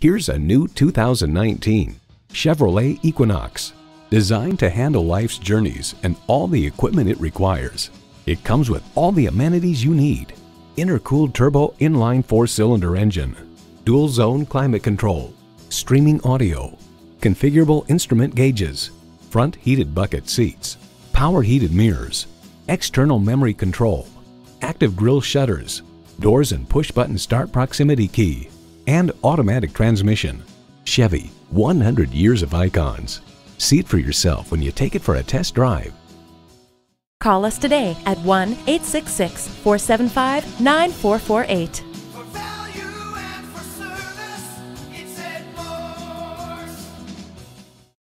Here's a new 2019 Chevrolet Equinox. Designed to handle life's journeys and all the equipment it requires. It comes with all the amenities you need. Intercooled turbo inline four-cylinder engine, dual zone climate control, streaming audio, configurable instrument gauges, front heated bucket seats, power heated mirrors, external memory control, active grille shutters, doors and push button start proximity key, and automatic transmission. Chevy, 100 years of icons. See it for yourself when you take it for a test drive. Call us today at 1 866 475 9448.